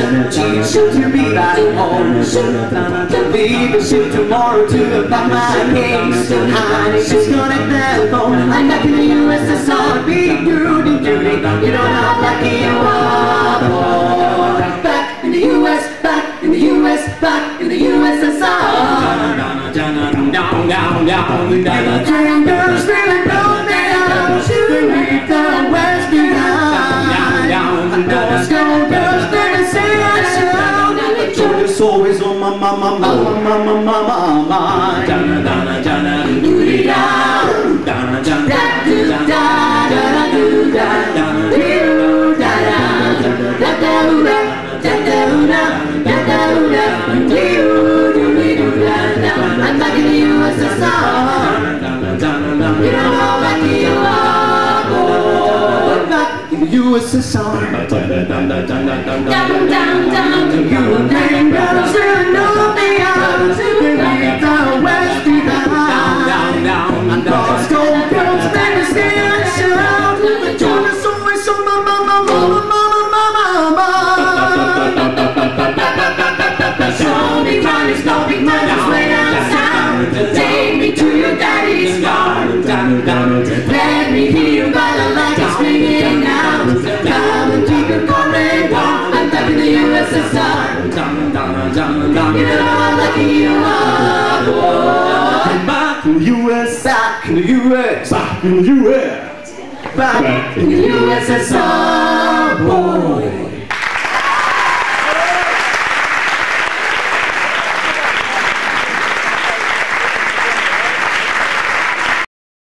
names Teach to be back home Leave ship tomorrow to about my case Honey, just gonna telephone I'm back in the USSR Be duty, duty You know how lucky you are, boy Back in the US, back in the US, back in the USSR Dream girls feeling lonely out Shooting down west behind never say I is always on my mama, mama, mama, mama, mind Do-dee-da, da-do-da, da-da-do-da, do-da-da, da-da-do-da, da-da-do-da, da-da-do-da, do-do-do-do-da-da. I'm back in the USSR You don't know lucky you are, boy Back in the USSR your daddy's car Let me hear you ballad like it's ringing out Come and keep it going I'm back in the USSR You know how lucky you are, boy Back in the US, Back in the US back in the US. Back in the USSR,